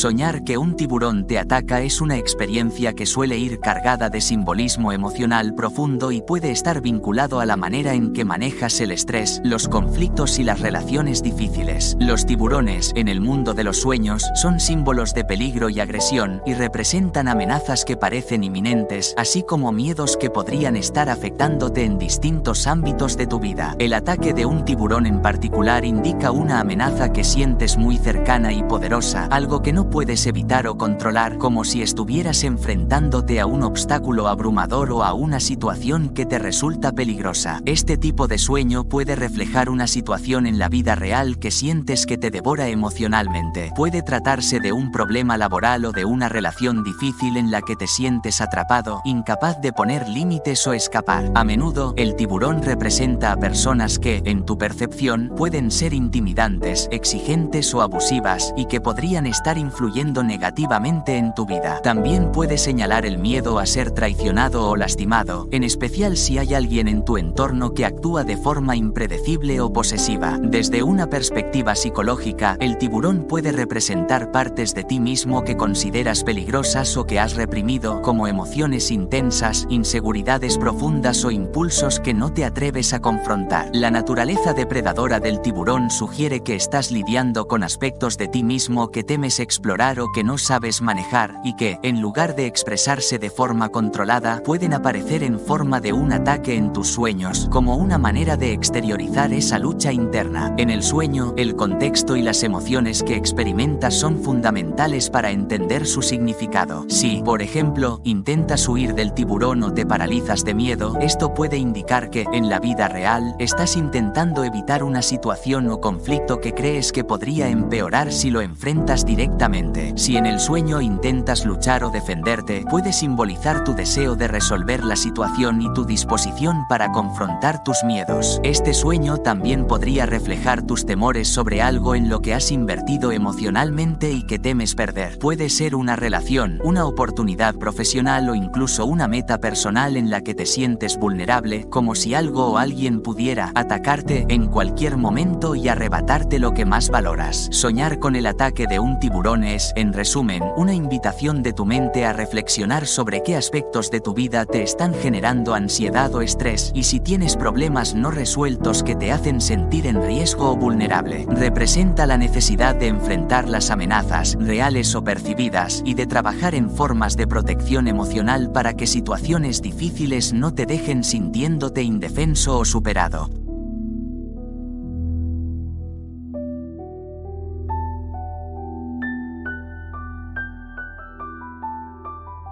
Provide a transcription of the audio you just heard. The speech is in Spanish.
Soñar que un tiburón te ataca es una experiencia que suele ir cargada de simbolismo emocional profundo y puede estar vinculado a la manera en que manejas el estrés, los conflictos y las relaciones difíciles. Los tiburones, en el mundo de los sueños, son símbolos de peligro y agresión y representan amenazas que parecen inminentes, así como miedos que podrían estar afectándote en distintos ámbitos de tu vida. El ataque de un tiburón en particular indica una amenaza que sientes muy cercana y poderosa, algo que no puedes evitar o controlar como si estuvieras enfrentándote a un obstáculo abrumador o a una situación que te resulta peligrosa. Este tipo de sueño puede reflejar una situación en la vida real que sientes que te devora emocionalmente. Puede tratarse de un problema laboral o de una relación difícil en la que te sientes atrapado, incapaz de poner límites o escapar. A menudo, el tiburón representa a personas que, en tu percepción, pueden ser intimidantes, exigentes o abusivas, y que podrían estar influyendo negativamente en tu vida. También puede señalar el miedo a ser traicionado o lastimado, en especial si hay alguien en tu entorno que actúa de forma impredecible o posesiva. Desde una perspectiva psicológica, el tiburón puede representar partes de ti mismo que consideras peligrosas o que has reprimido, como emociones intensas, inseguridades profundas o impulsos que no te atreves a confrontar. La naturaleza depredadora del tiburón sugiere que estás lidiando con aspectos de ti mismo que temes explorar o que no sabes manejar y que, en lugar de expresarse de forma controlada, pueden aparecer en forma de un ataque en tus sueños, como una manera de exteriorizar esa lucha interna. En el sueño, el contexto y las emociones que experimentas son fundamentales para entender su significado. Si, por ejemplo, intentas huir del tiburón o te paralizas de miedo, esto puede indicar que, en la vida real, estás intentando evitar una situación o conflicto que crees que podría empeorar si lo enfrentas directamente. Si en el sueño intentas luchar o defenderte, puede simbolizar tu deseo de resolver la situación y tu disposición para confrontar tus miedos. Este sueño también podría reflejar tus temores sobre algo en lo que has invertido emocionalmente y que temes perder. Puede ser una relación, una oportunidad profesional o incluso una meta personal en la que te sientes vulnerable, como si algo o alguien pudiera atacarte en cualquier momento y arrebatarte lo que más valoras. Soñar con el ataque de un tiburón es, en resumen, una invitación de tu mente a reflexionar sobre qué aspectos de tu vida te están generando ansiedad o estrés y si tienes problemas no resueltos que te hacen sentir en riesgo o vulnerable. Representa la necesidad de enfrentar las amenazas, reales o percibidas, y de trabajar en formas de protección emocional para que situaciones difíciles no te dejen sintiéndote indefenso o superado.